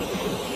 you